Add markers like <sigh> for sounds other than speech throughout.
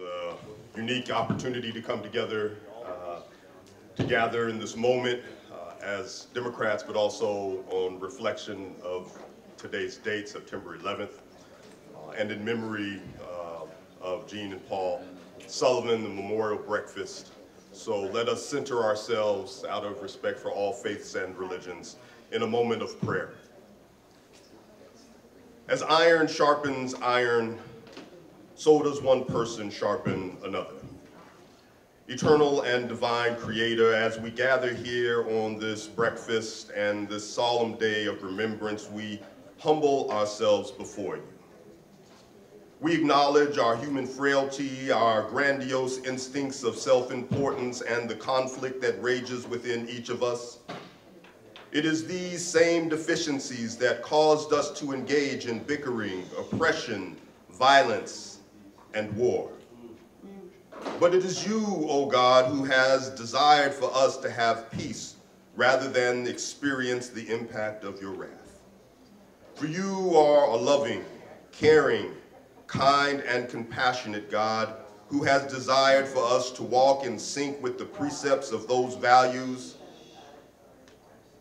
a unique opportunity to come together, uh, to gather in this moment uh, as Democrats, but also on reflection of today's date, September 11th, uh, and in memory uh, of Jean and Paul Sullivan, the memorial breakfast. So let us center ourselves out of respect for all faiths and religions in a moment of prayer. As iron sharpens iron, so does one person sharpen another. Eternal and divine creator, as we gather here on this breakfast and this solemn day of remembrance, we humble ourselves before you. We acknowledge our human frailty, our grandiose instincts of self-importance, and the conflict that rages within each of us. It is these same deficiencies that caused us to engage in bickering, oppression, violence, and war. But it is you, O God, who has desired for us to have peace rather than experience the impact of your wrath. For you are a loving, caring, kind, and compassionate God who has desired for us to walk in sync with the precepts of those values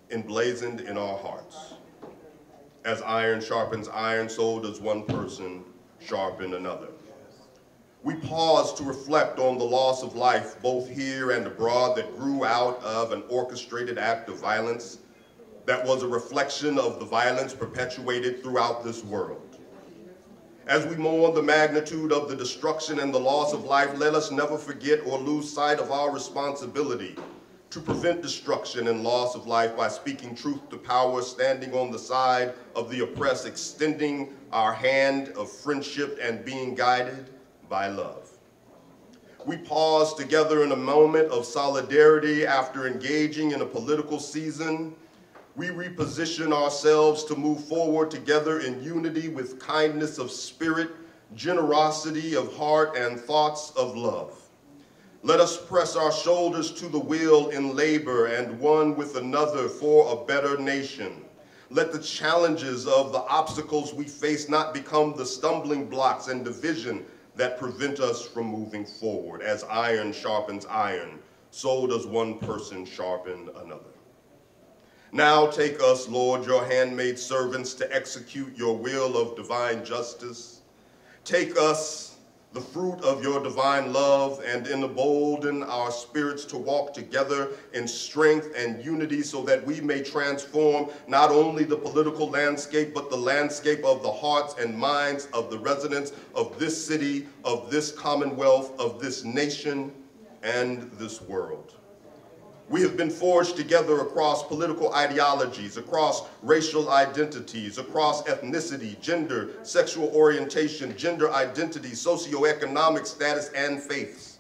emblazoned in our hearts. As iron sharpens iron, so does one person sharpen another. We pause to reflect on the loss of life, both here and abroad, that grew out of an orchestrated act of violence that was a reflection of the violence perpetuated throughout this world. As we mourn the magnitude of the destruction and the loss of life, let us never forget or lose sight of our responsibility to prevent destruction and loss of life by speaking truth to power, standing on the side of the oppressed, extending our hand of friendship and being guided by love. We pause together in a moment of solidarity after engaging in a political season. We reposition ourselves to move forward together in unity with kindness of spirit, generosity of heart, and thoughts of love. Let us press our shoulders to the wheel in labor and one with another for a better nation. Let the challenges of the obstacles we face not become the stumbling blocks and division that prevent us from moving forward. As iron sharpens iron, so does one person sharpen another. Now take us, Lord, your handmaid servants, to execute your will of divine justice. Take us, the fruit of your divine love and embolden our spirits to walk together in strength and unity so that we may transform not only the political landscape, but the landscape of the hearts and minds of the residents of this city, of this commonwealth, of this nation, and this world. We have been forged together across political ideologies, across racial identities, across ethnicity, gender, sexual orientation, gender identity, socioeconomic status, and faiths,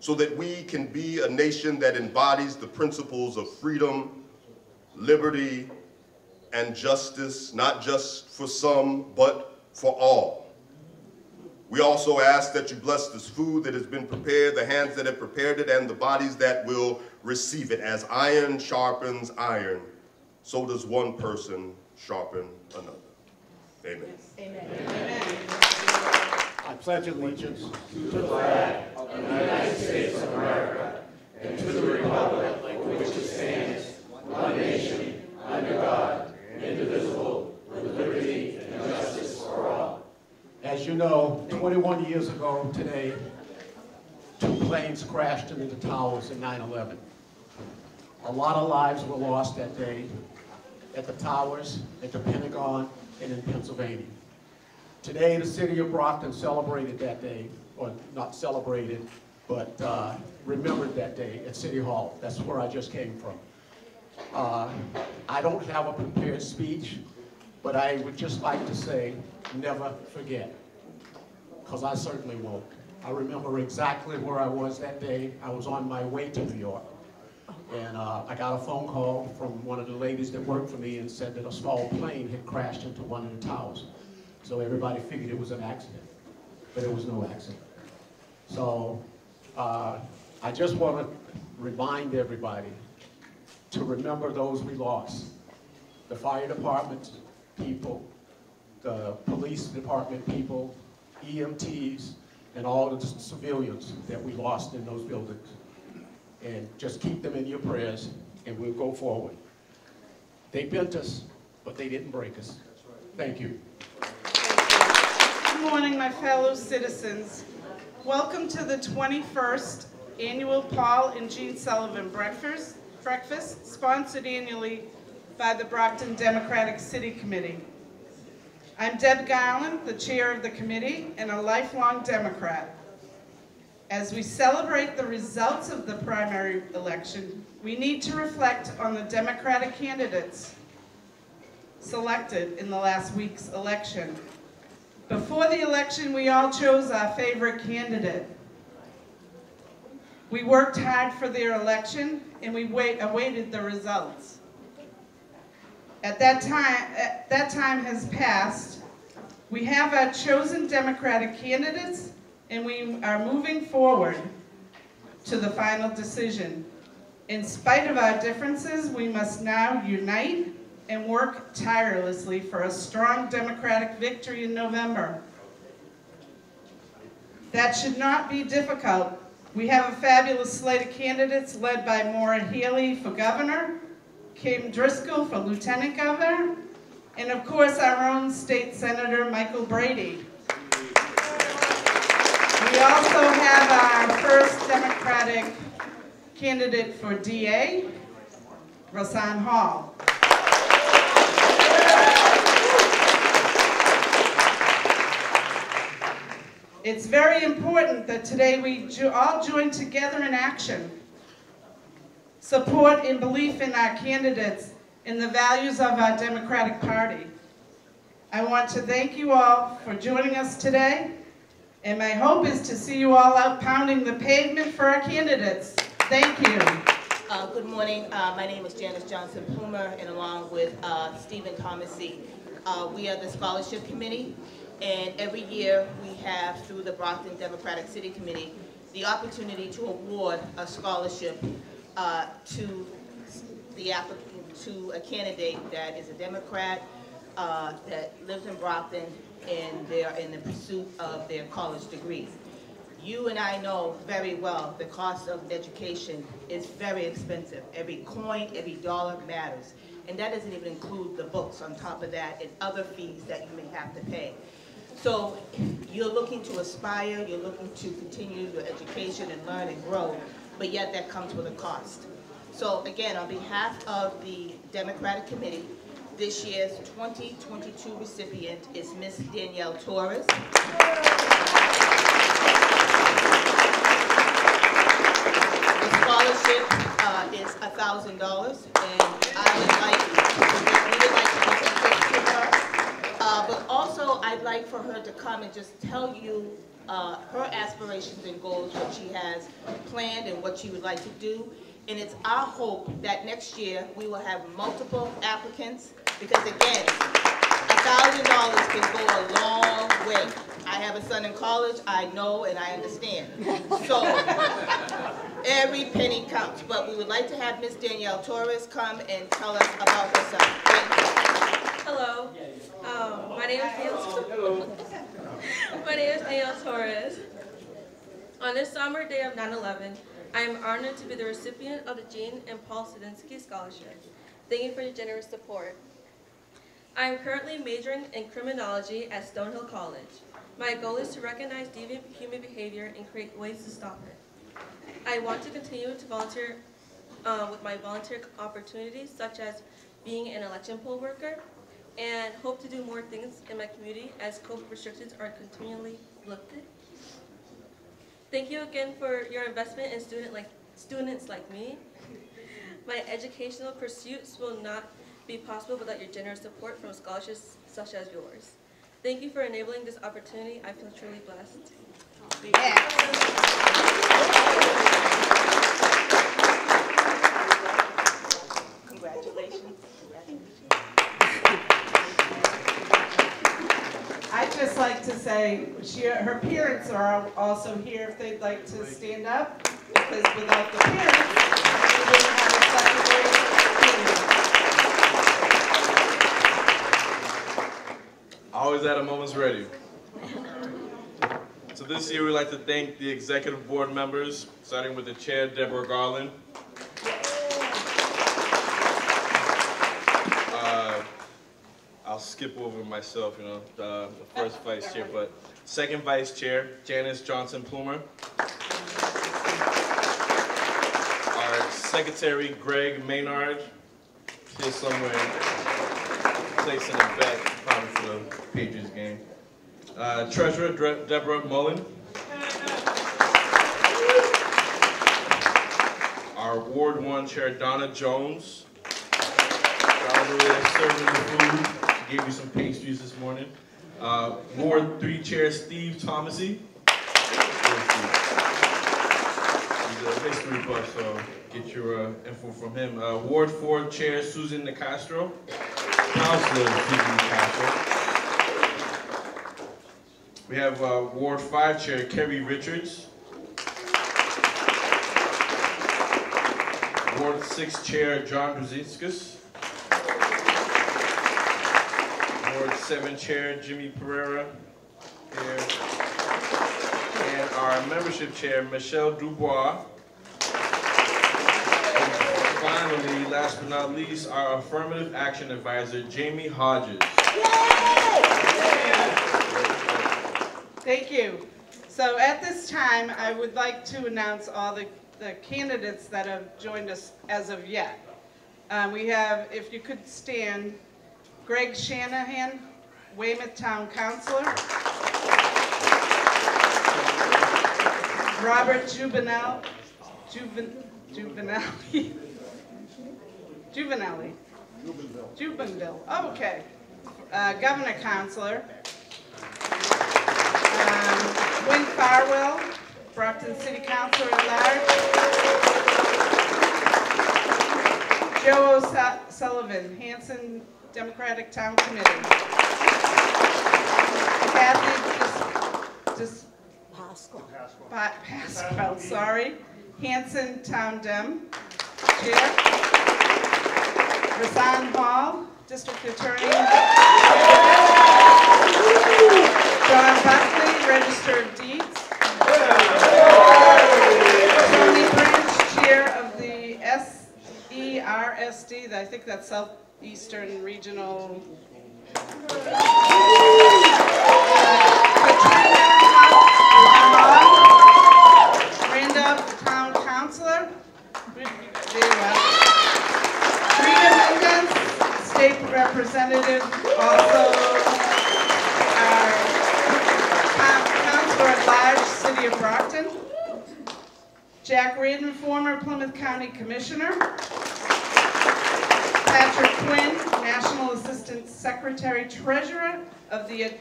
so that we can be a nation that embodies the principles of freedom, liberty, and justice, not just for some, but for all. We also ask that you bless this food that has been prepared, the hands that have prepared it, and the bodies that will receive it. As iron sharpens iron, so does one person sharpen another. Amen. Amen. Amen. I pledge allegiance to the flag of the United States of America and to the republic for which it stands, one nation, under God, indivisible, with liberty and justice for all. As you know, 21 years ago today, two planes crashed into the towers in 9-11. A lot of lives were lost that day at the towers, at the Pentagon, and in Pennsylvania. Today, the city of Brockton celebrated that day, or not celebrated, but uh, remembered that day at City Hall. That's where I just came from. Uh, I don't have a prepared speech, but I would just like to say, never forget, because I certainly won't. I remember exactly where I was that day. I was on my way to New York. And uh, I got a phone call from one of the ladies that worked for me and said that a small plane had crashed into one of the towers. So everybody figured it was an accident, but it was no accident. So uh, I just want to remind everybody to remember those we lost. The fire department people, the police department people, EMTs, and all the civilians that we lost in those buildings. And just keep them in your prayers, and we'll go forward. They built us, but they didn't break us. Thank you. Good morning, my fellow citizens. Welcome to the 21st Annual Paul and Jean Sullivan Breakfast, breakfast sponsored annually by the Brockton Democratic City Committee. I'm Deb Garland, the chair of the committee and a lifelong Democrat. As we celebrate the results of the primary election, we need to reflect on the Democratic candidates selected in the last week's election. Before the election, we all chose our favorite candidate. We worked hard for their election, and we wait, awaited the results. At that time, at that time has passed. We have our chosen Democratic candidates, and we are moving forward to the final decision. In spite of our differences, we must now unite and work tirelessly for a strong Democratic victory in November. That should not be difficult. We have a fabulous slate of candidates led by Maura Healey for governor, Kim Driscoll for lieutenant governor, and of course our own state senator, Michael Brady. We also have our first Democratic candidate for DA, Rahsaan Hall. It's very important that today we all join together in action. Support and belief in our candidates and the values of our Democratic Party. I want to thank you all for joining us today, and my hope is to see you all out pounding the pavement for our candidates. Thank you. Uh, good morning. Uh, my name is Janice Johnson Plumer, and along with uh, Stephen Thomasy, uh, we are the Scholarship Committee. And every year we have, through the Brockton Democratic City Committee, the opportunity to award a scholarship uh, to the applicant, to a candidate that is a Democrat, uh, that lives in Brockton, and they are in the pursuit of their college degree. You and I know very well the cost of education is very expensive. Every coin, every dollar matters. And that doesn't even include the books on top of that and other fees that you may have to pay. So you're looking to aspire, you're looking to continue your education and learn and grow, but yet that comes with a cost. So again, on behalf of the Democratic Committee, this year's 2022 recipient is Miss Danielle Tavares. The scholarship uh, is $1,000, and I would like, we would like to present to her. Uh, But also, I'd like for her to come and just tell you uh, her aspirations and goals, what she has planned and what she would like to do. And it's our hope that next year, we will have multiple applicants, because again, a thousand dollars can go a long way. I have a son in college, I know and I understand. So, every penny counts, but we would like to have Miss Danielle Tavares come and tell us about herself. Thank you. Hello. Um, my name is Danielle. <laughs> my name is Danielle Tavares. On this summer day of 9/11, I am honored to be the recipient of the Jean and Paul Sadinsky Scholarship. Thank you for your generous support. I am currently majoring in criminology at Stonehill College. My goal is to recognize deviant human behavior and create ways to stop it. I want to continue to volunteer uh, with my volunteer opportunities, such as being an election poll worker, and hope to do more things in my community as COVID restrictions are continually lifted. Thank you again for your investment in student like, students like me. My educational pursuits will not be possible without your generous support from scholarships such as yours. Thank you for enabling this opportunity. I feel truly blessed. Congratulations. Just like to say, she, her parents are also here if they'd like to stand up, because without the parents, we wouldn't have a. Always at a moment's ready. So this year, we'd like to thank the executive board members, starting with the chair, Deborah Garland. Uh, I'll skip over myself, you know, the, first vice chair, but second vice chair, Janice Johnson Plumer. Our secretary, Greg Maynard, here somewhere, placed in the back, probably for the Patriots game. Uh, Treasurer Deborah Mullen. Our Ward One Chair Donna Jones. There serving the food. Gave you some pastries this morning. Uh, Ward Three Chair Steve Thomasy. He's a history buff, so get your uh, info from him. Uh, Ward Four Chair Susan Nicastro. Counselor Susan Nicastro. We have uh, Ward 5 Chair Kerry Richards. Ward 6 Chair John Brzezinskis. Ward 7 Chair Jimmy Pereira. Here. And our membership chair, Michelle DuBois. And finally, last but not least, our affirmative action advisor, Jamie Hodges. Thank you. So at this time, I would like to announce all the, the candidates that have joined us as of yet. Um, we have, if you could stand, Greg Shanahan, Weymouth Town Councilor. Robert Juvenile, Juven, Juvenile, <laughs> Juvenile. Jubinville, oh, okay. Uh, Governor Councilor. Um, Win Farwell, Brockton City Councilor at Large. Joe O'Sullivan, Hanson Democratic Town Committee. Kathy Dis, Dis, Pa- Pascal, sorry, Hanson Town Dem, Chair. Rahsaan Hall, District Attorney. John Buckley, Register of Deeds. Tony Branch, Chair of the SERSD, I think that's Southeastern Regional. Katrina Town Councilor. Rita Mendes, State Representative, also our councilor at large, City of Brockton. Jack Reardon, former Plymouth County Commissioner. Patrick Quinn, National Assistant Secretary Treasurer of the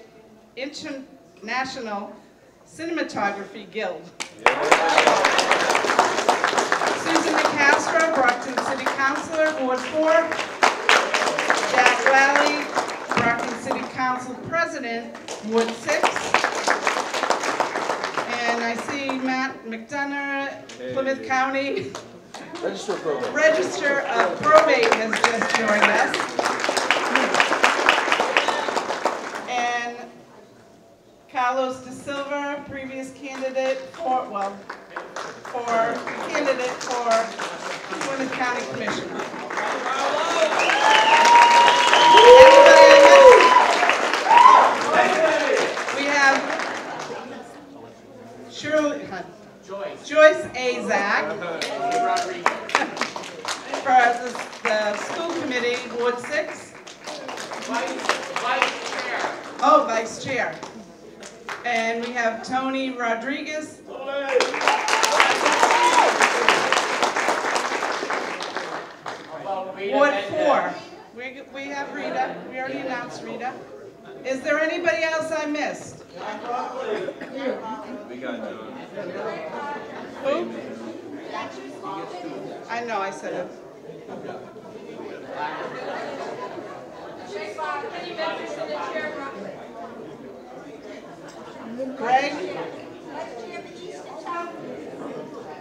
International Cinematography Guild. Susan Nicastro, Brockton City Councilor, Ward 4. Jack Lally, Brockton City Council President, Ward 6. And I see Matt McDonough, Plymouth County Register program. Register of Probate has just joined us. And Carlos De Silva, previous candidate for, well, for, candidate for Plymouth County missed? We have Shirley, Joyce Azak. For the, the school committee, Ward Six. Vice Chair. Oh, vice chair. And we have Tony Rodriguez. Ward Four. We, we have Rita, we already announced Rita. Is there anybody else I missed? We got John. Who? I know, I said it. Greg?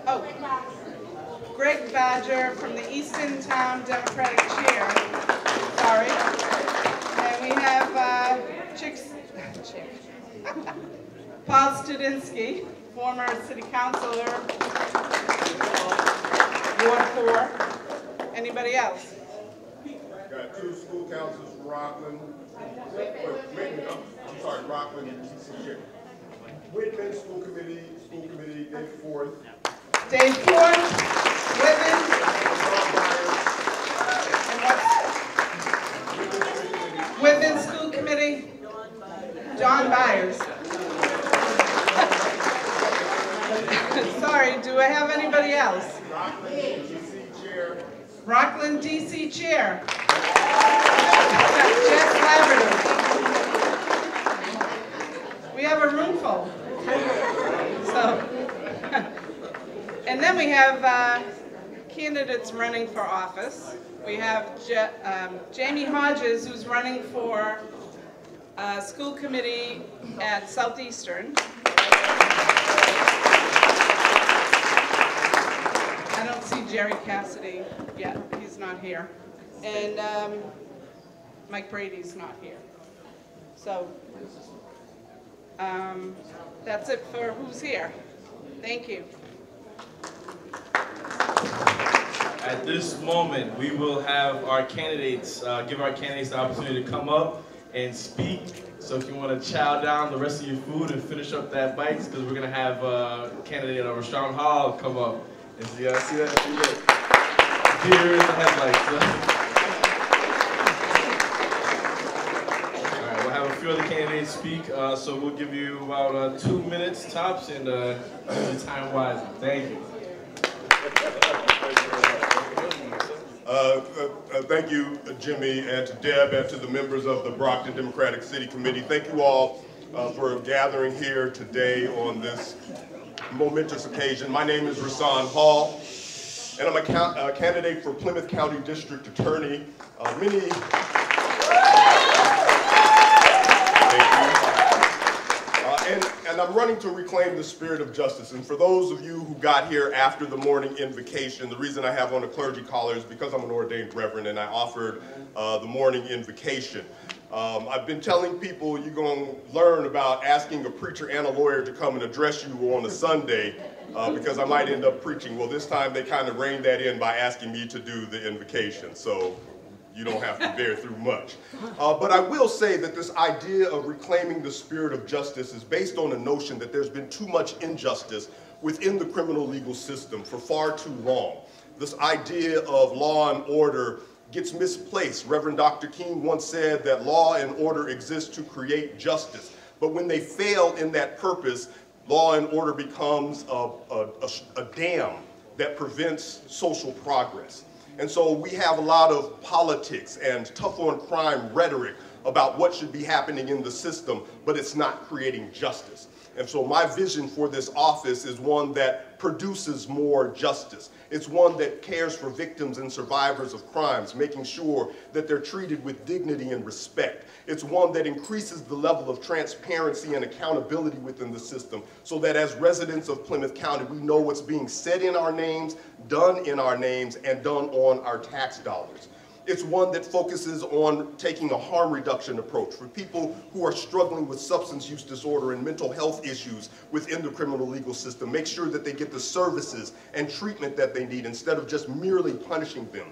Oh. Greg Badger from the Easton Town Democratic Chair. Sorry. And we have, uh, Chicks, Chick. <laughs> <laughs> Paul Studinsky, former city councilor, Ward 4. Anybody else? Got two school councils from Rockland. Wait, Whitman, I'm, sorry, Rockland, DCC. Whitman School Committee, School Committee, Dave Forth. Dave Ford, Whitman, John Byers, and what's? Whitman School Committee, John Byers. <laughs> Sorry, do I have anybody else? Rockland DC Chair. Rockland DC Chair. Jess Labrador. We have a room full. So, <laughs> and then we have uh, candidates running for office. We have Ja- um, Jamie Hodges, who's running for uh, school committee at Southeastern. I don't see Jerry Cassidy yet, he's not here. And um, Mike Brady's not here. So, um, that's it for who's here. Thank you. At this moment, we will have our candidates, uh, give our candidates the opportunity to come up and speak. So if you want to chow down the rest of your food and finish up that bites, because we're going to have uh, candidate uh, Rashawn Hall come up. And see, uh, see that? See the headlights. <laughs> All right, we'll have a few other candidates speak, uh, so we'll give you about uh, two minutes tops and uh, time wisely. Thank you. Uh, uh, uh, Thank you, Jimmy, and to Deb, and to the members of the Brockton Democratic City Committee. Thank you all uh, for gathering here today on this momentous occasion. My name is Rahsaan Hall, and I'm a ca- uh, candidate for Plymouth County District Attorney. Uh, Many... Uh, and, and I'm running to reclaim the spirit of justice. And for those of you who got here after the morning invocation, the reason I have on a clergy collar is because I'm an ordained reverend and I offered uh, the morning invocation. Um, I've been telling people you're going to learn about asking a preacher and a lawyer to come and address you on a Sunday uh, because I might end up preaching. Well, this time they kind of reined that in by asking me to do the invocation. So you don't have to bear through much. Uh, but I will say that this idea of reclaiming the spirit of justice is based on a notion that there's been too much injustice within the criminal legal system for far too long. This idea of law and order gets misplaced. Reverend Dr. King once said that law and order exist to create justice. But when they fail in that purpose, law and order becomes a, a, a, a dam that prevents social progress. And so we have a lot of politics and tough on crime rhetoric about what should be happening in the system, but it's not creating justice. And so my vision for this office is one that produces more justice. It's one that cares for victims and survivors of crimes, making sure that they're treated with dignity and respect. It's one that increases the level of transparency and accountability within the system so that as residents of Plymouth County, we know what's being said in our names, done in our names, and done on our tax dollars. It's one that focuses on taking a harm reduction approach for people who are struggling with substance use disorder and mental health issues within the criminal legal system. Make sure that they get the services and treatment that they need instead of just merely punishing them.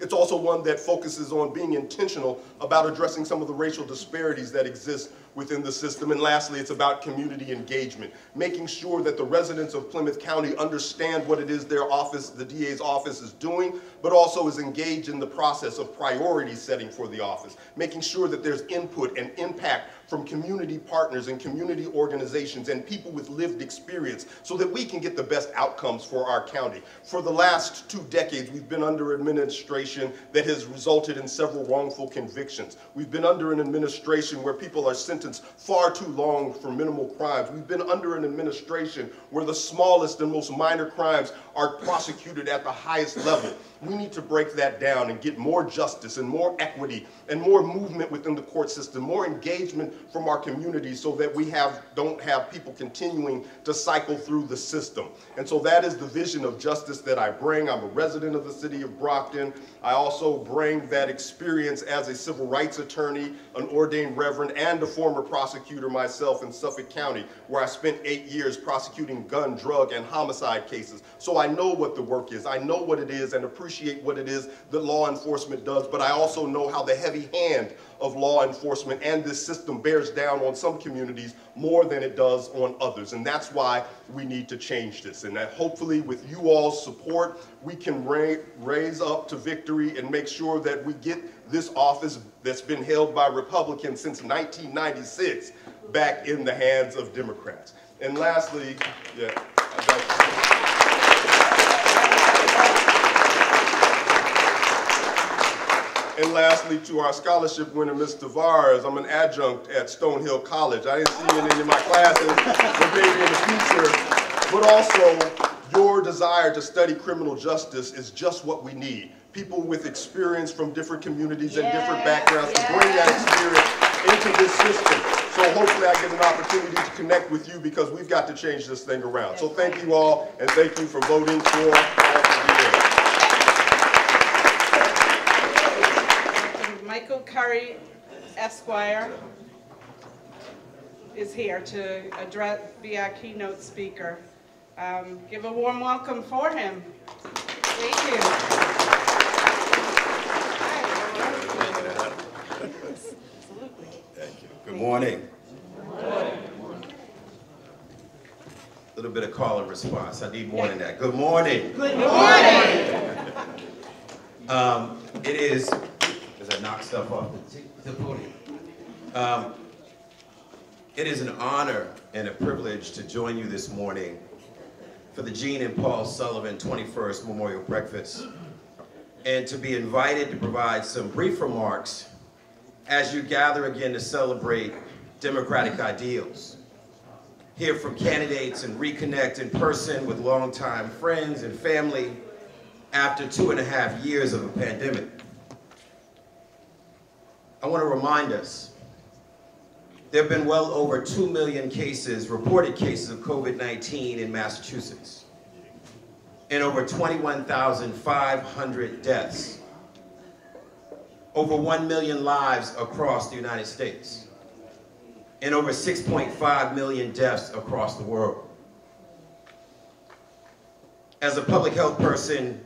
It's also one that focuses on being intentional about addressing some of the racial disparities that exist within the system. And lastly, it's about community engagement, making sure that the residents of Plymouth County understand what it is their office, the DA's office is doing, but also is engaged in the process of priority setting for the office, making sure that there's input and impact from community partners and community organizations and people with lived experience so that we can get the best outcomes for our county. For the last two decades, we've been under administration that has resulted in several wrongful convictions. We've been under an administration where people are sentenced far too long for minimal crimes. We've been under an administration where the smallest and most minor crimes are prosecuted at the highest level. We need to break that down and get more justice and more equity and more movement within the court system, more engagement from our communities so that we have, don't have people continuing to cycle through the system. And so that is the vision of justice that I bring. I'm a resident of the city of Brockton. I also bring that experience as a civil rights attorney, an ordained reverend, and a former prosecutor myself in Suffolk County, where I spent eight years prosecuting gun, drug, and homicide cases. So I know what the work is. I know what it is and appreciate what it is that law enforcement does, but I also know how the heavy hand of law enforcement and this system bears down on some communities more than it does on others. And that's why we need to change this. And that hopefully with you all's support, we can ra raise up to victory and make sure that we get this office that's been held by Republicans since 1996 back in the hands of Democrats. And lastly, yeah, And lastly, to our scholarship winner, Ms. Tavares, I'm an adjunct at Stonehill College. I didn't see you in any of my classes, but maybe in the future. But also, your desire to study criminal justice is just what we need. People with experience from different communities and different backgrounds to bring that experience into this system. So hopefully I get an opportunity to connect with you because we've got to change this thing around. So thank you all, and thank you for voting for all of you. Michael Curry Esquire is here to address, be our keynote speaker. Um, give a warm welcome for him. Thank you. Thank you. Good morning. A little bit of call and response. I need more than that. Good morning. Good morning. Um, it is I knock stuff off the, the podium. Um, it is an honor and a privilege to join you this morning for the Jean and Paul Sullivan 21st Memorial Breakfast and to be invited to provide some brief remarks as you gather again to celebrate democratic ideals. Hear from candidates and reconnect in person with longtime friends and family after two and a half years of a pandemic. I want to remind us, there have been well over 2 million cases, reported cases of COVID-19 in Massachusetts, and over 21,500 deaths, over 1 million lives across the United States, and over 6.5 million deaths across the world. As a public health person,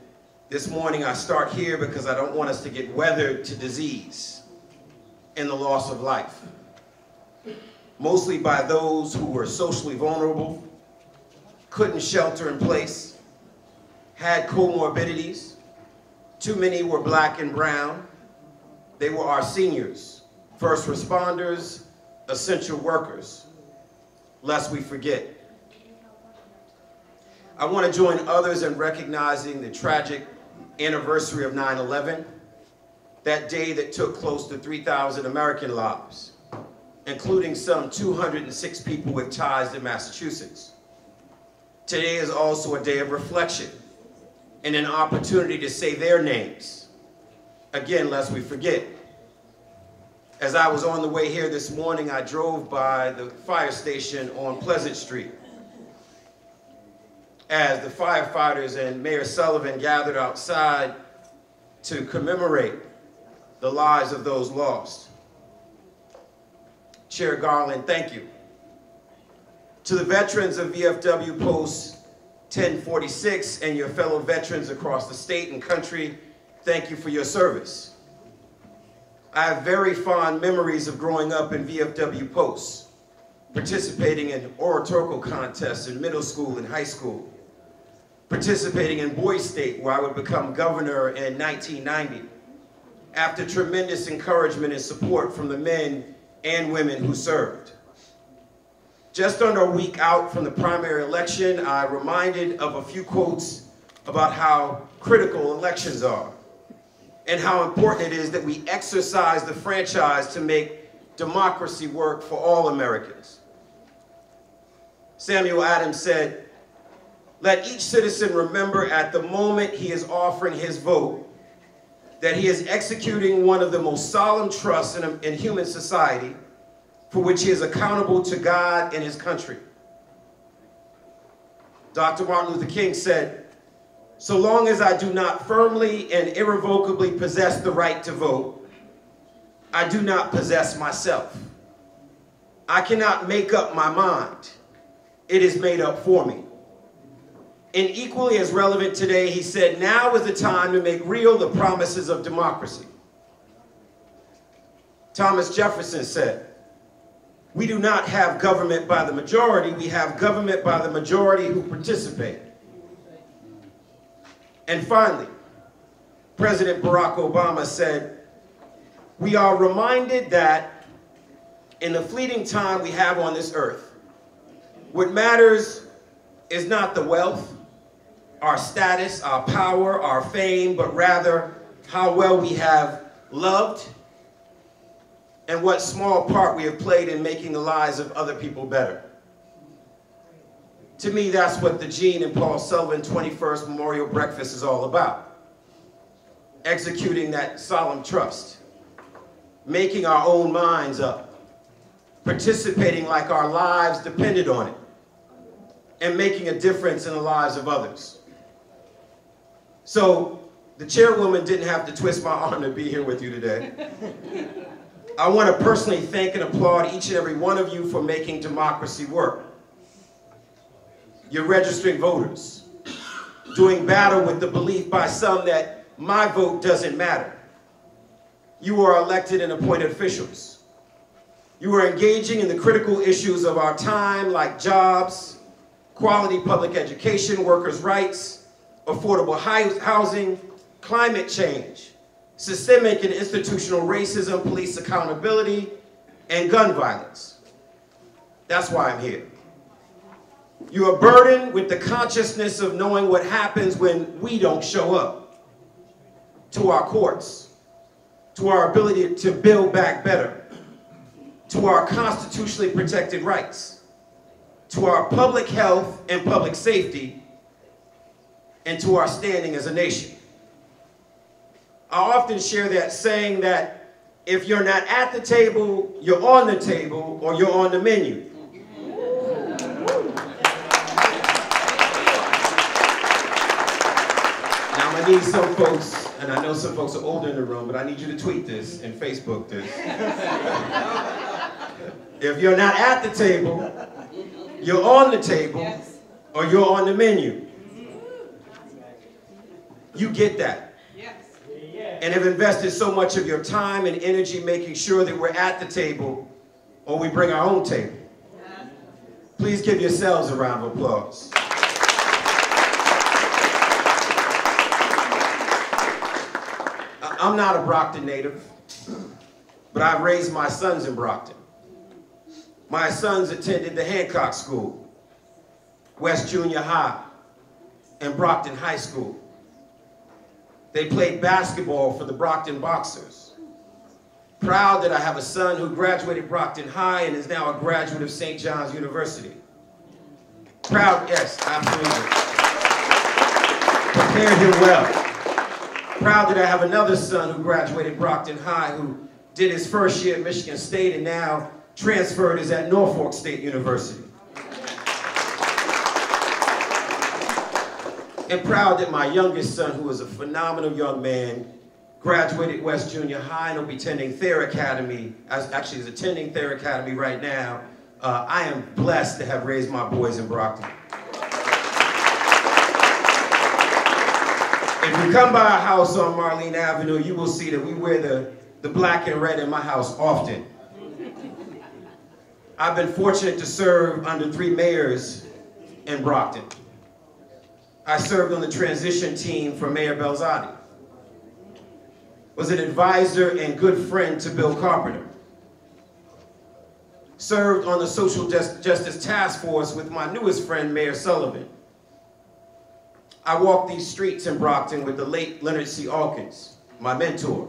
this morning I start here because I don't want us to get weathered to disease and the loss of life, mostly by those who were socially vulnerable, couldn't shelter in place, had comorbidities. Too many were black and brown. They were our seniors, first responders, essential workers, lest we forget. I want to join others in recognizing the tragic anniversary of 9-11 that day that took close to 3,000 American lives, including some 206 people with ties to Massachusetts. Today is also a day of reflection and an opportunity to say their names. Again, lest we forget. As I was on the way here this morning, I drove by the fire station on Pleasant Street. As the firefighters and Mayor Sullivan gathered outside to commemorate the lives of those lost. Chair Garland, thank you. To the veterans of VFW Post 1046 and your fellow veterans across the state and country, thank you for your service. I have very fond memories of growing up in VFW Post, participating in oratorical contests in middle school and high school, participating in Boy State where I would become governor in 1990, after tremendous encouragement and support from the men and women who served. Just under a week out from the primary election, I reminded of a few quotes about how critical elections are and how important it is that we exercise the franchise to make democracy work for all Americans. Samuel Adams said, let each citizen remember at the moment he is offering his vote that he is executing one of the most solemn trusts in, in human society for which he is accountable to God and his country. Dr. Martin Luther King said, So long as I do not firmly and irrevocably possess the right to vote, I do not possess myself. I cannot make up my mind. It is made up for me. And equally as relevant today, he said, now is the time to make real the promises of democracy. Thomas Jefferson said, we do not have government by the majority, we have government by the majority who participate. And finally, President Barack Obama said, we are reminded that in the fleeting time we have on this earth, what matters is not the wealth, our status, our power, our fame, but rather how well we have loved and what small part we have played in making the lives of other people better. To me, that's what the Jean and Paul Sullivan 21st Memorial Breakfast is all about. Executing that solemn trust, making our own minds up, participating like our lives depended on it, and making a difference in the lives of others. So, the chairwoman didn't have to twist my arm to be here with you today. I want to personally thank and applaud each and every one of you for making democracy work. You're registering voters, doing battle with the belief by some that my vote doesn't matter. You are elected and appointed officials. You are engaging in the critical issues of our time like jobs, quality public education, workers' rights, affordable housing, climate change, systemic and institutional racism, police accountability, and gun violence. That's why I'm here. You are burdened with the consciousness of knowing what happens when we don't show up to our courts, to our ability to build back better, to our constitutionally protected rights, to our public health and public safety, and to our standing as a nation. I often share that saying that if you're not at the table, you're on the table or you're on the menu. Now I need some folks, and I know some folks are older in the room, but I need you to tweet this and Facebook this. <laughs> if you're not at the table, you're on the table or you're on the menu. You get that and have invested so much of your time and energy making sure that we're at the table or we bring our own table. Please give yourselves a round of applause. I'm not a Brockton native, but I've raised my sons in Brockton. My sons attended the Hancock School, West Junior High, and Brockton High School. They played basketball for the Brockton Boxers. Proud that I have a son who graduated Brockton High and is now a graduate of St. John's University. Proud, yes, absolutely. Prepared him well. Proud that I have another son who graduated Brockton High who did his first year at Michigan State and now transferred is at Norfolk State University. And proud that my youngest son, who is a phenomenal young man, graduated West Junior High and will be attending Thayer Academy, as, actually is attending Thayer Academy right now. Uh, I am blessed to have raised my boys in Brockton. If you come by our house on Marlene Avenue, you will see that we wear the, the black and red in my house often. I've been fortunate to serve under three mayors in Brockton. I served on the transition team for Mayor Balzotti. Was an advisor and good friend to Bill Carpenter. Served on the Social Justice Task Force with my newest friend, Mayor Sullivan. I walked these streets in Brockton with the late Leonard C. Alkins, my mentor,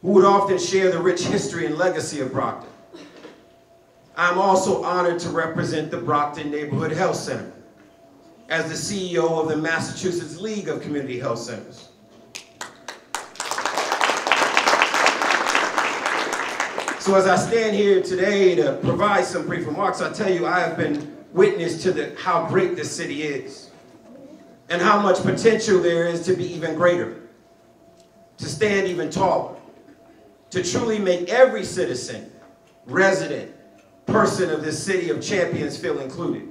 who would often share the rich history and legacy of Brockton. I'm also honored to represent the Brockton Neighborhood Health Center, as the CEO of the Massachusetts League of Community Health Centers. So as I stand here today to provide some brief remarks, I tell you I have been witness to the, how great this city is. and how much potential there is to be even greater, to stand even taller, to truly make every citizen, resident, person of this city of champions feel included.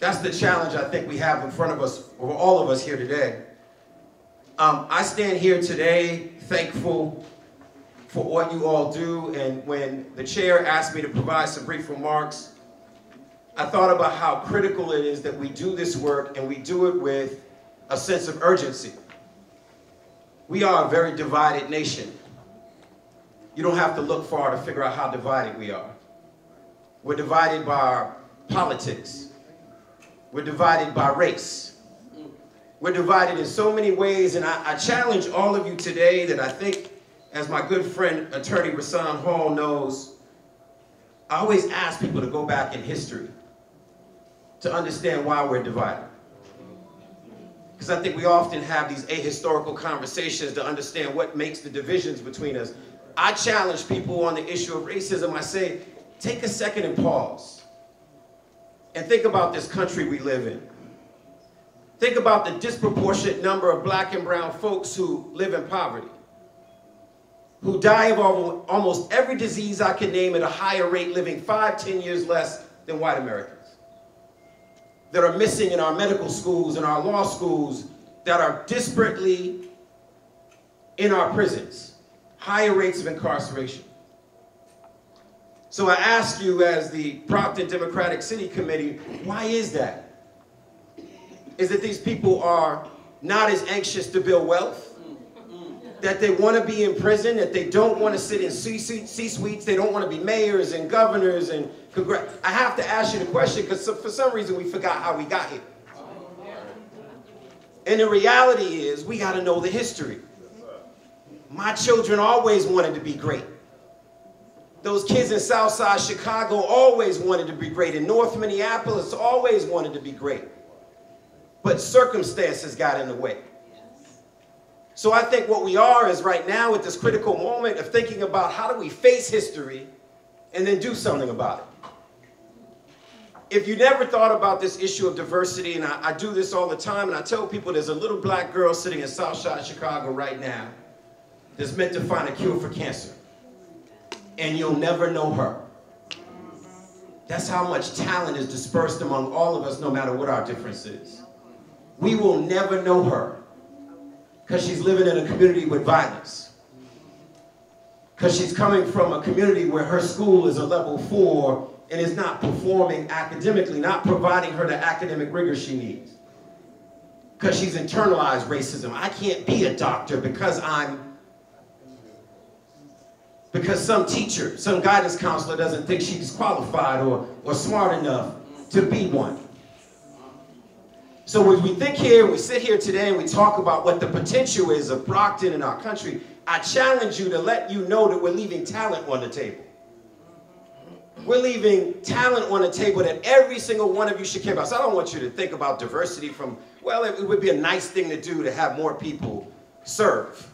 That's the challenge I think we have in front of us, or all of us here today. Um, I stand here today thankful for what you all do, and when the chair asked me to provide some brief remarks, I thought about how critical it is that we do this work and we do it with a sense of urgency. We are a very divided nation. You don't have to look far to figure out how divided we are. We're divided by our politics. We're divided by race. We're divided in so many ways, and I, I challenge all of you today that I think, as my good friend, attorney Rahsaan Hall knows, I always ask people to go back in history to understand why we're divided. Because I think we often have these ahistorical conversations to understand what makes the divisions between us. I challenge people on the issue of racism. I say, take a second and pause. And think about this country we live in. Think about the disproportionate number of black and brown folks who live in poverty, who die of almost every disease I can name at a higher rate, living five, ten years less than white Americans that are missing in our medical schools and our law schools that are disparately in our prisons, higher rates of incarceration. So I ask you as the Brockton Democratic City Committee, why is that? Is that these people are not as anxious to build wealth? That they want to be in prison, that they don't want to sit in C-suites, they don't want to be mayors and governors and. I have to ask you the question because for some reason we forgot how we got here. And the reality is we got to know the history. My children always wanted to be great. Those kids in Southside Chicago always wanted to be great. In North Minneapolis always wanted to be great. But circumstances got in the way. So I think what we are is right now at this critical moment of thinking about how do we face history and then do something about it if you never thought about this issue of diversity, and I, I, do this all the time, and I tell people there's a little black girl sitting in Southside Chicago right now that's meant to find a cure for cancer. And you'll never know her. That's how much talent is dispersed among all of us, no matter what our difference is. We will never know her because she's living in a community with violence. Because she's coming from a community where her school is a level four and is not performing academically, not providing her the academic rigor she needs. Because she's internalized racism. I can't be a doctor because I'm, because some teacher, some guidance counselor doesn't think she's qualified or, or smart enough to be one. So when we think here, we sit here today and we talk about what the potential is of Brockton in our country, I challenge you to let you know that we're leaving talent on the table. We're leaving talent on the table that every single one of you should care about. So I don't want you to think about diversity from, well, it, would be a nice thing to do to have more people serve,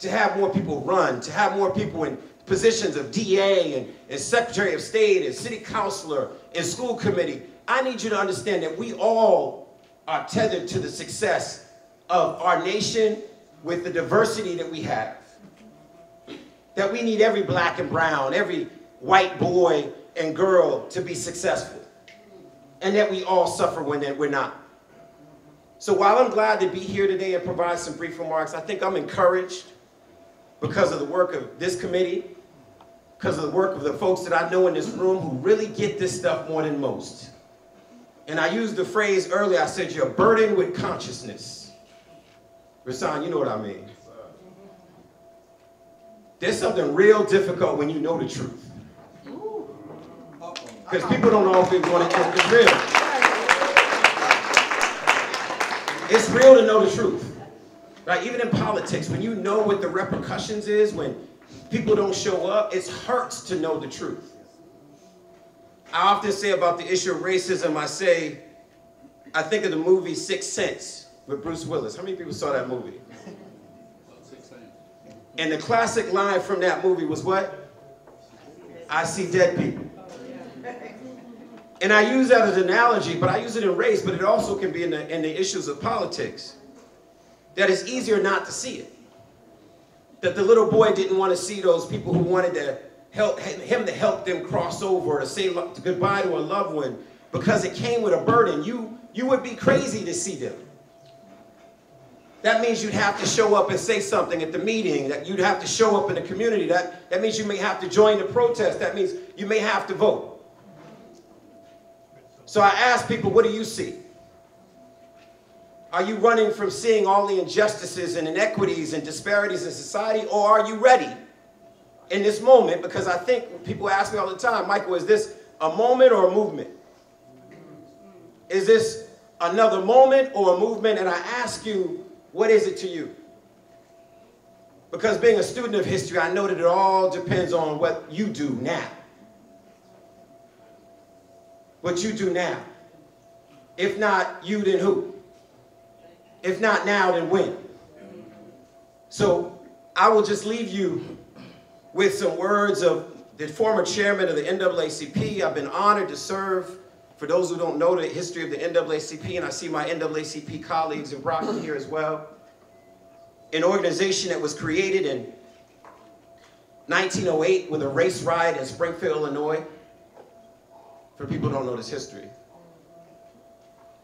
to have more people run, to have more people in positions of DA and, and Secretary of State and City Councilor and School Committee. I need you to understand that we all are tethered to the success of our nation with the diversity that we have. That we need every black and brown, every white boy and girl to be successful. And that we all suffer when we're not. So while I'm glad to be here today and provide some brief remarks, I think I'm encouraged because of the work of this committee, because of the work of the folks that I know in this room who really get this stuff more than most. And I used the phrase earlier, I said, you're burdened with consciousness. Rahsaan, you know what I mean. There's something real difficult when you know the truth. Because people don't always want to, it's real. It's real to know the truth. Even in politics, when you know what the repercussions is, when people don't show up, it hurts to know the truth. I often say about the issue of racism, I say, I think of the movie Sixth Sense with Bruce Willis. How many people saw that movie? And the classic line from that movie was what? I see dead people. And I use that as an analogy, but I use it in race, but it also can be in the, in the issues of politics. That it's easier not to see it. That the little boy didn't want to see those people who wanted to help him to help them cross over, to say goodbye to a loved one, because it came with a burden. You, you would be crazy to see them. That means you'd have to show up and say something at the meeting, that you'd have to show up in the community. That, that means you may have to join the protest. That means you may have to vote. So I ask people, what do you see? Are you running from seeing all the injustices and inequities and disparities in society, or are you ready in this moment? Because I think people ask me all the time, Michael, is this a moment or a movement? Is this another moment or a movement? And I ask you, what is it to you? Because being a student of history, I know that it all depends on what you do now what you do now. If not you, then who? If not now, then when? So I will just leave you with some words of the former chairman of the NAACP. I've been honored to serve. For those who don't know the history of the NAACP, and I see my NAACP colleagues in Brockton here as well, an organization that was created in 1908 with a race riot in Springfield, Illinois for people who don't know this history.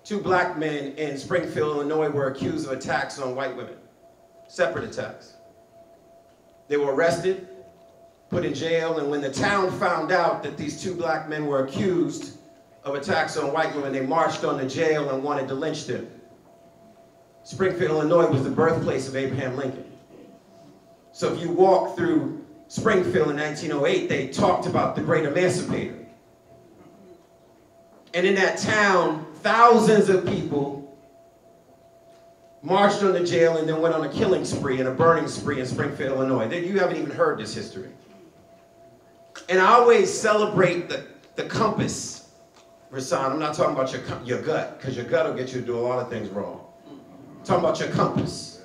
Two black men in Springfield, Illinois were accused of attacks on white women, separate attacks. They were arrested, put in jail, and when the town found out that these two black men were accused of attacks on white women, they marched on the jail and wanted to lynch them. Springfield, Illinois was the birthplace of Abraham Lincoln. So if you walk through Springfield in 1908, they talked about the great emancipator. And in that town, thousands of people marched on the jail and then went on a killing spree and a burning spree in Springfield, Illinois. You haven't even heard this history. And I always celebrate the, the compass, Rahsaan. I'm not talking about your, your gut, because your gut will get you to do a lot of things wrong. I'm talking about your compass.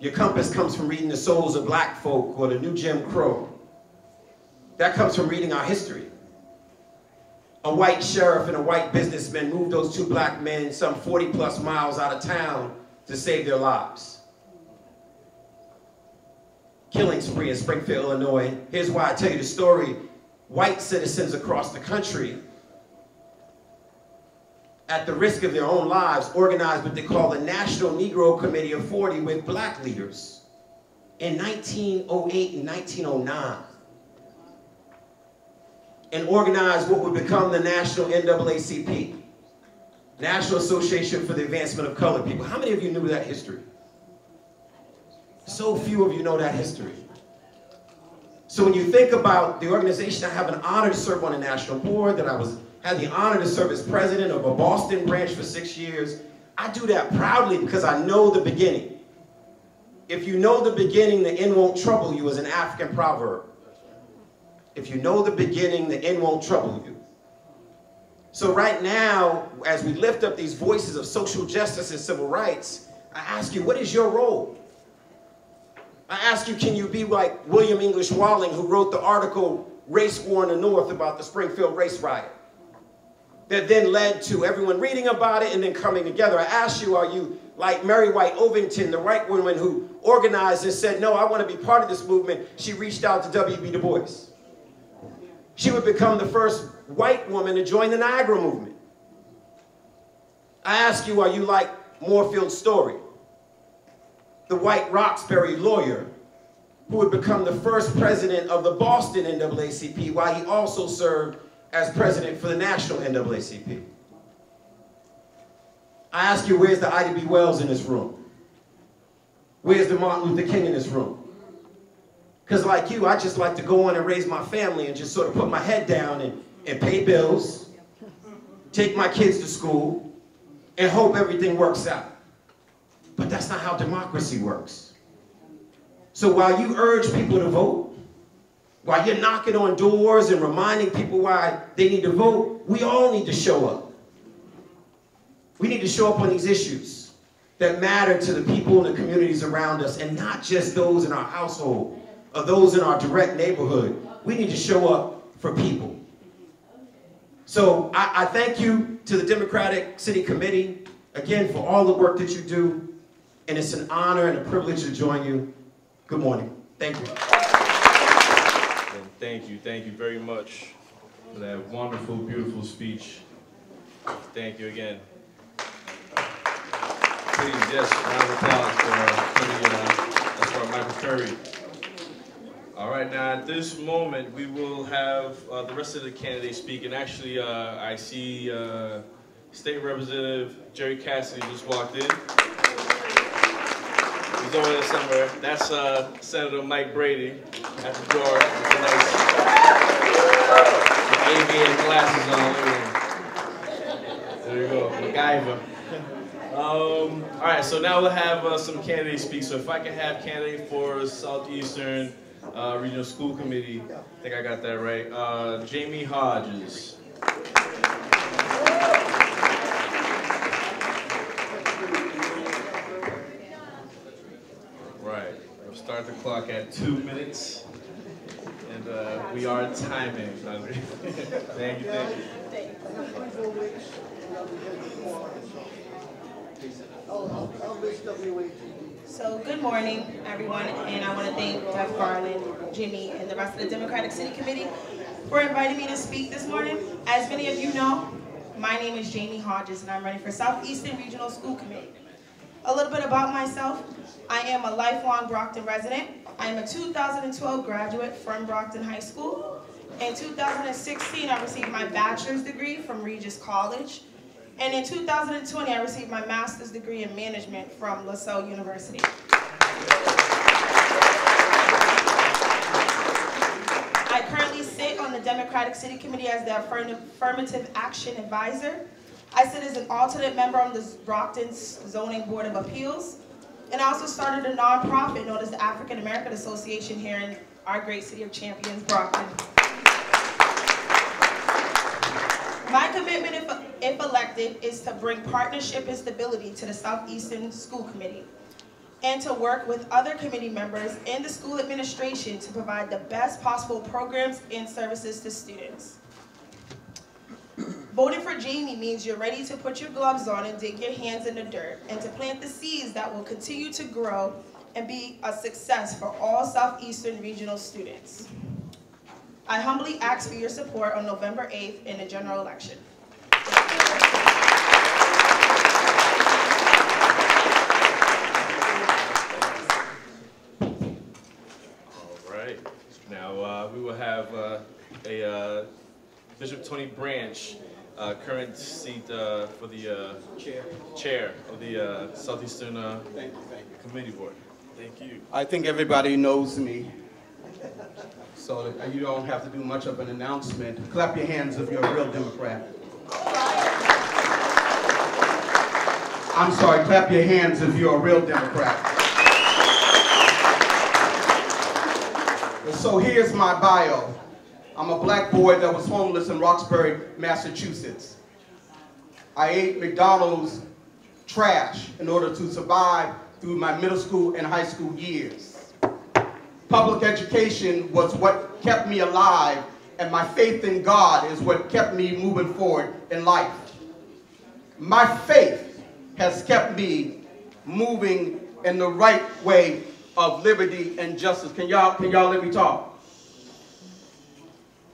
Your compass comes from reading the souls of black folk or the new Jim Crow. That comes from reading our history a white sheriff and a white businessman moved those two black men some 40 plus miles out of town to save their lives. Killing spree in Springfield, Illinois. Here's why I tell you the story. White citizens across the country, at the risk of their own lives, organized what they call the National Negro Committee of 40 with black leaders in 1908 and 1909 and organized what would become the National NAACP, National Association for the Advancement of Colored People. How many of you knew that history? So few of you know that history. So when you think about the organization, I have an honor to serve on the national board, that I was had the honor to serve as president of a Boston branch for six years. I do that proudly because I know the beginning. If you know the beginning, the end won't trouble you is an African proverb. If you know the beginning, the end won't trouble you. So right now, as we lift up these voices of social justice and civil rights, I ask you, what is your role? I ask you, can you be like William English Walling, who wrote the article, Race War in the North, about the Springfield race riot? That then led to everyone reading about it and then coming together. I ask you, are you like Mary White Ovington, the white woman who organized and said, no, I want to be part of this movement. She reached out to W.B. Du Bois she would become the first white woman to join the Niagara movement. I ask you, are you like Moorfield Storey, the white Roxbury lawyer who would become the first president of the Boston NAACP while he also served as president for the national NAACP? I ask you, where's the Ida B. Wells in this room? Where's the Martin Luther King in this room? Because like you, I just like to go on and raise my family and just sort of put my head down and, and pay bills, take my kids to school, and hope everything works out. But that's not how democracy works. So while you urge people to vote, while you're knocking on doors and reminding people why they need to vote, we all need to show up. We need to show up on these issues that matter to the people in the communities around us and not just those in our household of those in our direct neighborhood, we need to show up for people. So I, I thank you to the Democratic City Committee, again, for all the work that you do. And it's an honor and a privilege to join you. Good morning. Thank you. And thank you, thank you very much for that wonderful, beautiful speech. Thank you again. Please, yes, round of applause for, for the, uh, that's for Michael Curry. All right, now at this moment, we will have uh, the rest of the candidates speak. And actually, uh, I see uh, State Representative Gerry Cassidy just walked in. He's over there somewhere. That's uh, Senator Mike Brady at the door with nice glasses on. There you go, MacGyver. Um, all right, so now we'll have uh, some candidates speak. So if I can have candidate for Southeastern uh, Regional School Committee, I think I got that right. Uh, Jamie Hodges. Right, we'll start the clock at two minutes. And uh, we are timing. <laughs> thank you, thank you. So good morning, everyone, and I want to thank Deb Garland, Jimmy, and the rest of the Democratic City Committee for inviting me to speak this morning. As many of you know, my name is Jamie Hodges, and I'm running for Southeastern Regional School Committee. A little bit about myself. I am a lifelong Brockton resident. I am a 2012 graduate from Brockton High School. In 2016, I received my bachelor's degree from Regis College. And in 2020, I received my master's degree in management from LaSalle University. I currently sit on the Democratic City Committee as the Affirmative Action Advisor. I sit as an alternate member on the Brockton Zoning Board of Appeals. And I also started a nonprofit known as the African American Association here in our great city of Champions, Brockton. My commitment, if, if elected, is to bring partnership and stability to the Southeastern School Committee and to work with other committee members and the school administration to provide the best possible programs and services to students. Voting for Jamie means you're ready to put your gloves on and dig your hands in the dirt and to plant the seeds that will continue to grow and be a success for all Southeastern regional students. I humbly ask for your support on November 8th in the general election. All right. Now uh, we will have uh, a uh, Bishop Tony Branch, uh, current seat uh, for the uh, Chair. chair of the uh, Southeastern uh, Thank you, thank you. Committee Board. Thank you. I think everybody knows me, so that you don't have to do much of an announcement. Clap your hands if you're a real Democrat. I'm sorry, clap your hands if you're a real Democrat. So here's my bio. I'm a black boy that was homeless in Roxbury, Massachusetts. I ate McDonald's trash in order to survive through my middle school and high school years. Public education was what kept me alive, and my faith in God is what kept me moving forward in life. My faith has kept me moving in the right way of liberty and justice. Can y'all, can y'all let me talk?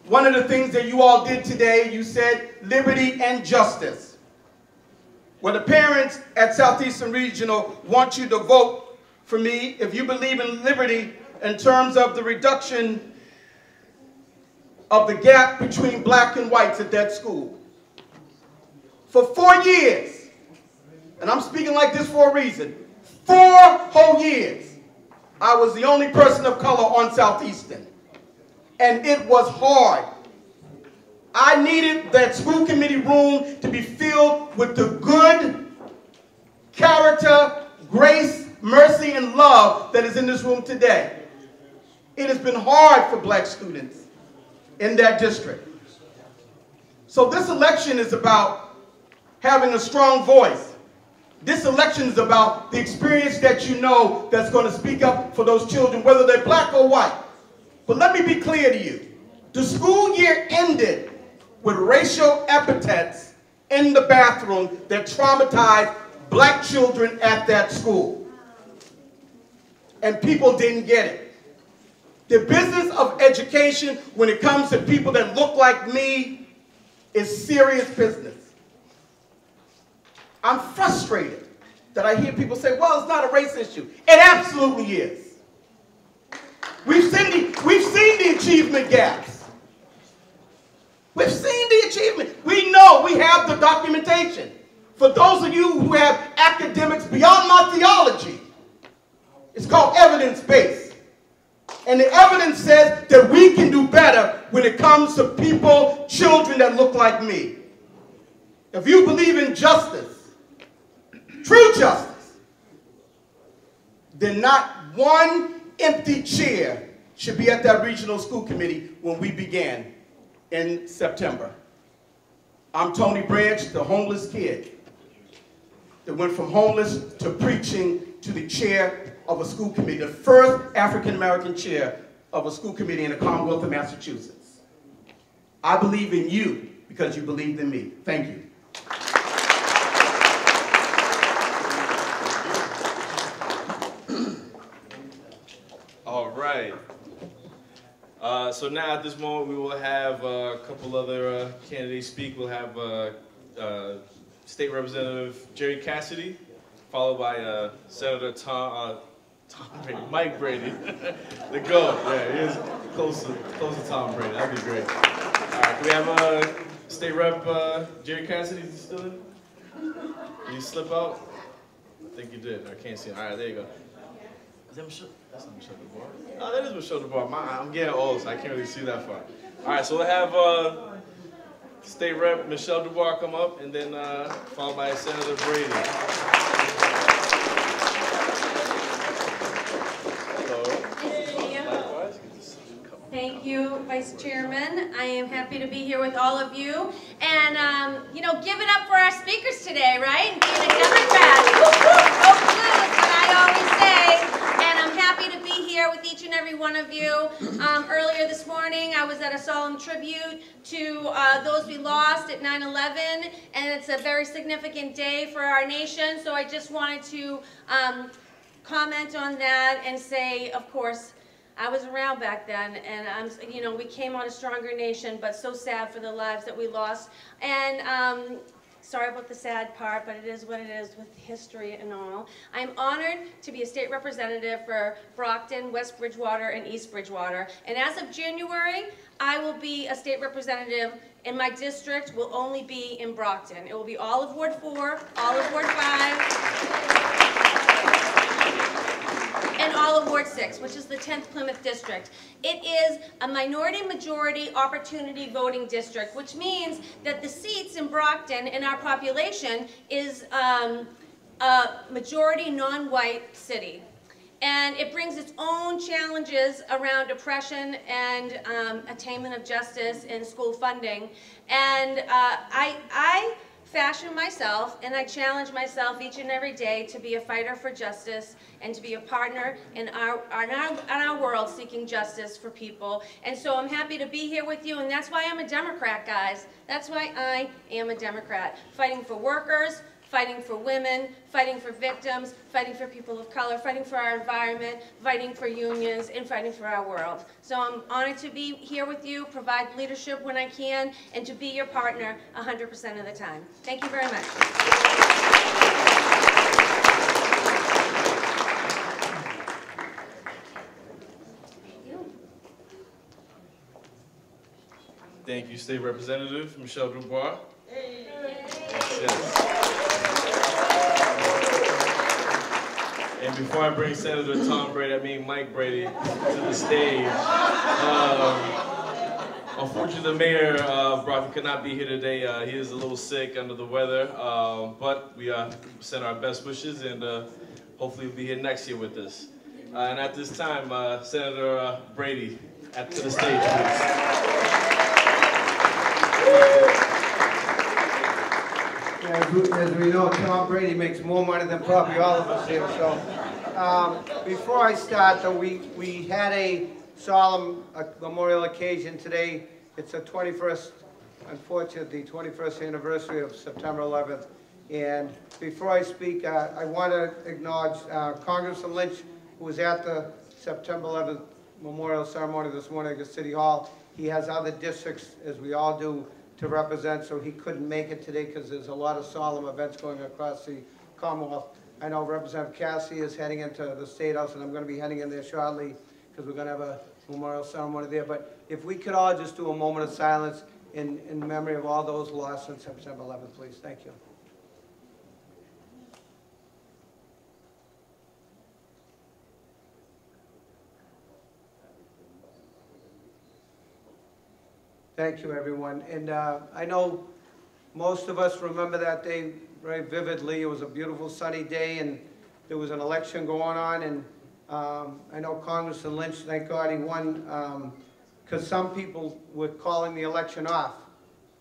One of the things that you all did today, you said liberty and justice. Well, the parents at Southeastern Regional want you to vote for me if you believe in liberty in terms of the reduction of the gap between black and whites at that school. For four years, and I'm speaking like this for a reason, four whole years, I was the only person of color on Southeastern. And it was hard. I needed that school committee room to be filled with the good character, grace, mercy, and love that is in this room today. It has been hard for black students in that district. So this election is about having a strong voice. This election is about the experience that you know that's going to speak up for those children, whether they're black or white. But let me be clear to you. The school year ended with racial epithets in the bathroom that traumatized black children at that school. And people didn't get it. The business of education, when it comes to people that look like me, is serious business. I'm frustrated that I hear people say, well, it's not a race issue. It absolutely is. We've seen the, we've seen the achievement gaps. We've seen the achievement. We know we have the documentation. For those of you who have academics beyond my theology, it's called evidence-based. And the evidence says that we can do better when it comes to people, children that look like me. If you believe in justice, true justice, then not one empty chair should be at that regional school committee when we began in September. I'm Tony Branch, the homeless kid that went from homeless to preaching to the chair of a school committee, the first African-American chair of a school committee in the Commonwealth of Massachusetts. I believe in you because you believed in me. Thank you. <clears throat> All right. Uh, so now at this moment, we will have uh, a couple other uh, candidates speak. We'll have uh, uh, State Representative Gerry Cassidy, followed by Senator Tom, Tom Brady, Mike Brady, <laughs> the GOAT. Yeah, he is close to, close to Tom Brady. That'd be great. All right, we have uh, State Rep Gerry Cassidy? Is still in? Did he slip out? I think you did. I can't see. All right, there you go. Is that Michelle? That's not Michelle DuBois. Oh, that is Michelle DuBois. My, I'm getting old, so I can't really see that far. All right, so we'll have uh, State Rep Michelle DuBois come up, and then uh, followed by Senator Brady. Hello. Likewise. Good to see you. Come on. Thank you, Vice Chairman. I am happy to be here with all of you. And, um, you know, give it up for our speakers today, right? Being a Democrat. Woo, is what I always say. And I'm happy to be here with each and every one of you. Um, earlier this morning, I was at a solemn tribute to uh, those we lost at 9-11. And it's a very significant day for our nation. So I just wanted to um, comment on that and say, of course, I was around back then, and I'm, you know, we came on a stronger nation, but so sad for the lives that we lost. And um, sorry about the sad part, but it is what it is with history and all. I'm honored to be a state representative for Brockton, West Bridgewater, and East Bridgewater. And as of January, I will be a state representative and my district will only be in Brockton. It will be all of Ward 4, all of Ward 5, and all of Ward 6, which is the 10th Plymouth District. It is a minority-majority opportunity voting district, which means that the seats in Brockton in our population is um, a majority non-white city. And it brings its own challenges around oppression and um, attainment of justice and school funding. And uh, I, I fashion myself and I challenge myself each and every day to be a fighter for justice and to be a partner in our, in our, in our world seeking justice for people. And so I'm happy to be here with you and that's why I'm a Democrat, guys. That's why I am a Democrat. Fighting for workers, fighting for women, fighting for victims, fighting for people of color, fighting for our environment, fighting for unions, and fighting for our world. So I'm honored to be here with you, provide leadership when I can, and to be your partner 100% of the time. Thank you very much. Thank you, Thank you, State Representative Michelle DuBois. Yes, yes. And before I bring Senator Tom Brady, I mean Mike Brady, to the stage, um, unfortunately the mayor uh, of Brockton could not be here today. Uh, he is a little sick under the weather, um, but we uh, send our best wishes and uh, hopefully he'll be here next year with us. Uh, and at this time, Senator Brady, at, to the stage, please. As we, as we know, Tom Brady makes more money than probably all of us here, so. Um, before I start, though, we, we had a solemn uh, memorial occasion today. It's the 21st unfortunately, the 21st anniversary of September 11th. And before I speak, uh, I want to acknowledge uh, Congressman Lynch, who was at the September 11th memorial ceremony this morning at City Hall. He has other districts, as we all do, to represent, so he couldn't make it today because there's a lot of solemn events going across the Commonwealth. I know Representative Cassie is heading into the State House, and I'm going to be heading in there shortly because we're going to have a memorial ceremony there. But if we could all just do a moment of silence in, in memory of all those lost on September 11th, please. Thank you. Thank you, everyone. And uh, I know most of us remember that day very vividly. It was a beautiful sunny day, and there was an election going on, and um, I know Congressman Lynch, thank God he won, because some people were calling the election off.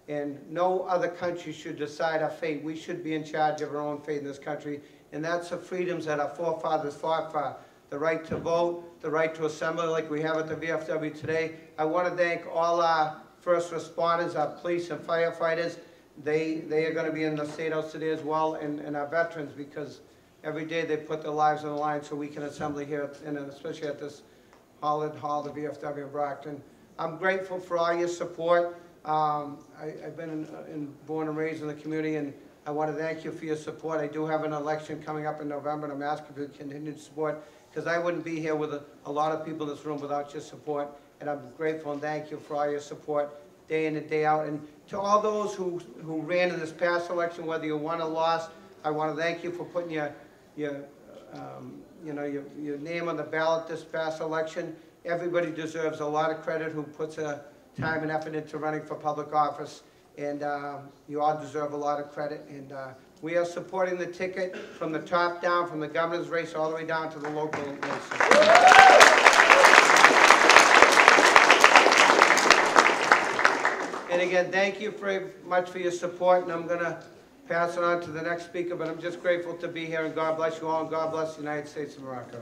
And no other country should decide our fate. We should be in charge of our own fate in this country. And that's the freedoms that our forefathers fought for. The right to vote, the right to assemble like we have at the VFW today. I want to thank all our first responders, our police and firefighters. They, they are going to be in the State House today as well, and, and our veterans, because every day they put their lives on the line so we can assemble here, and especially at this Holland Hall, the VFW Brockton. I'm grateful for all your support. Um, I, I've been in, in, born and raised in the community, and I want to thank you for your support. I do have an election coming up in November, and I'm asking for continued support, because I wouldn't be here with a, a lot of people in this room without your support, and I'm grateful and thank you for all your support day in and day out. And to all those who, who ran in this past election, whether you won or lost, I want to thank you for putting your, your, um, you know, your, your name on the ballot this past election. Everybody deserves a lot of credit who puts a time and effort into running for public office, and um, you all deserve a lot of credit. And uh, we are supporting the ticket from the top down, from the governor's race all the way down to the local races. Again, thank you very much for your support, and I'm going to pass it on to the next speaker, but I'm just grateful to be here, and God bless you all, and God bless the United States of America.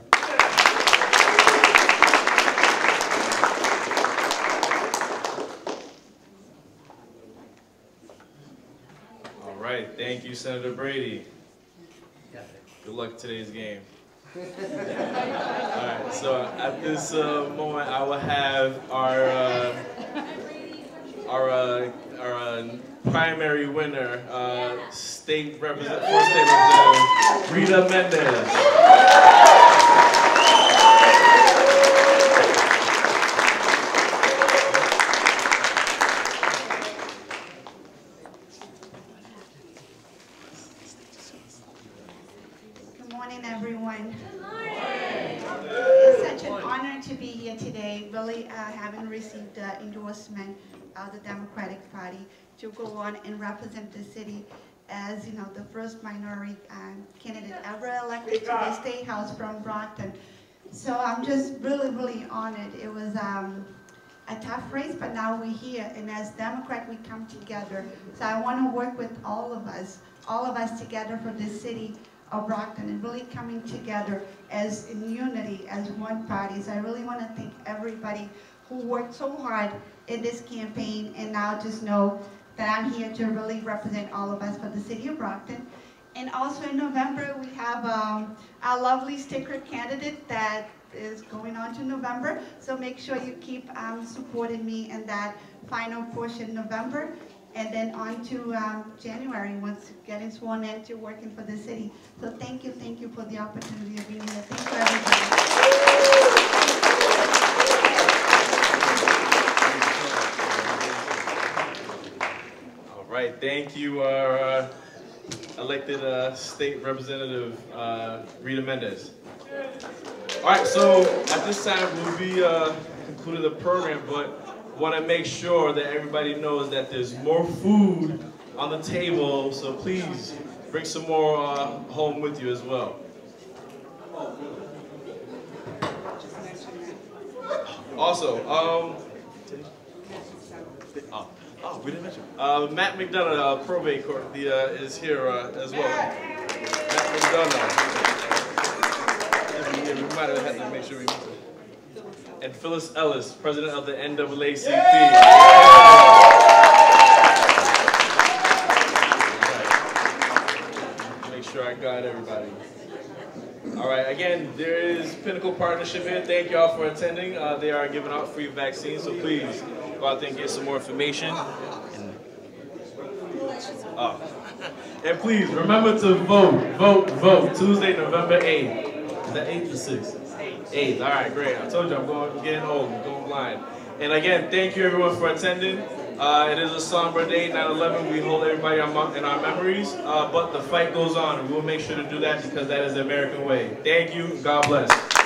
All right, thank you, Senator Brady. Good luck today's game. <laughs> All right, so at this uh, moment, I will have our uh, our uh, our uh, primary winner, uh, state representative, for state representative, Rita Mendes. Good morning, everyone. It's such an honor to be here today, really uh, having received the of the Democratic Party to go on and represent the city as, you know, the first minority um, candidate ever elected to the State House from Brockton. So I'm just really, really honored. It was um, a tough race, but now we're here, and as Democrat, we come together. So I want to work with all of us, all of us together for the city of Brockton, and really coming together as in unity, as one party. So I really want to thank everybody who worked so hard in this campaign, and now just know that I'm here to really represent all of us for the city of Brockton. And also in November, we have um, our lovely sticker candidate that is going on to November. So make sure you keep um, supporting me in that final in November. And then on to um, January, once getting sworn in to working for the city. So thank you, thank you for the opportunity of being here. Thank you, right, thank you, our uh, elected uh, state representative, uh, Rita Mendes. All right, so at this time, we'll be uh, concluding the program, but want to make sure that everybody knows that there's more food on the table, so please bring some more uh, home with you as well. Also, um, oh, Oh, we didn't mention. Uh, Matt McDonough, uh, probate court, the, uh, is here uh, as well. Matt McDonough. Yeah, we might have had to make sure we and Phyllis Ellis, president of the NAACP. Yeah. Make sure I got everybody. All right, again, there is Pinnacle Partnership here. Thank y'all for attending. Uh, they are giving out free vaccines, so please go out there and get some more information. And, oh. and please remember to vote, vote, vote. Tuesday, November 8th. Is that 8th or 6th? 8th. All right, great. I told you I'm going, getting old, going blind. And again, thank you everyone for attending. Uh, it is a somber day, 9-11. We hold everybody in our memories, uh, but the fight goes on, and we'll make sure to do that because that is the American way. Thank you. God bless.